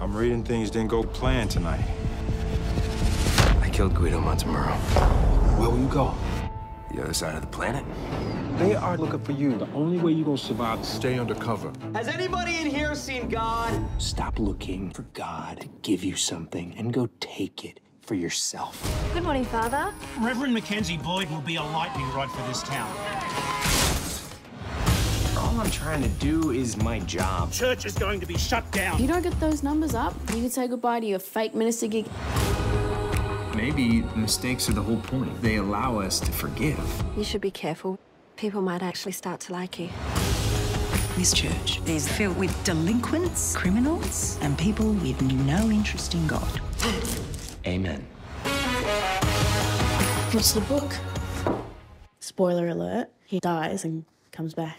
I'm reading things didn't go planned tonight. I killed Guido Montemurro. Where will you go? The other side of the planet? They are looking for you. The only way you're gonna survive is stay undercover. Has anybody in here seen God? Stop looking for God to give you something and go take it for yourself. Good morning, Father. Reverend Mackenzie Boyd will be a lightning rod for this town. All I'm trying to do is my job. Church is going to be shut down. You don't get those numbers up, you can say goodbye to your fake minister gig. Maybe mistakes are the whole point. They allow us to forgive. You should be careful. People might actually start to like you. This church is filled with delinquents, criminals, and people with no interest in God. Amen. What's the book? Spoiler alert, he dies and comes back.